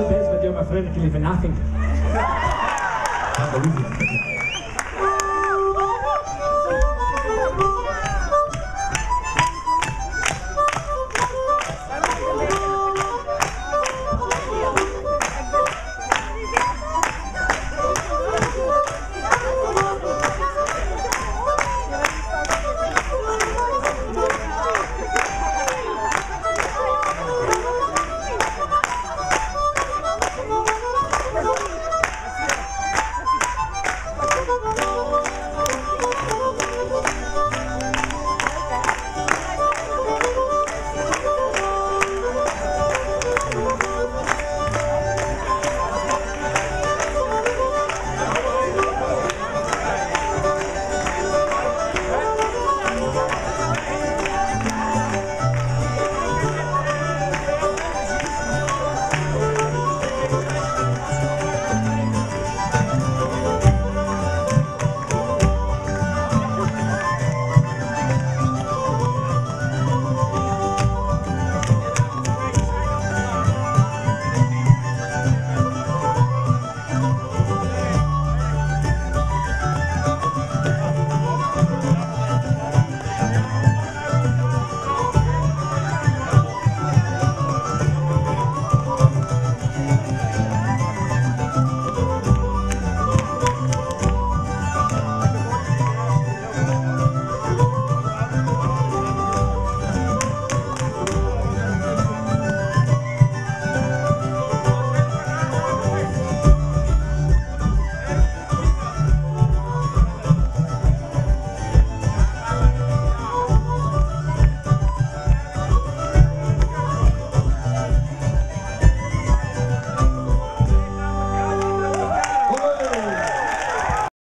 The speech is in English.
still pays my dear my friend, you can live in nothing. Come on.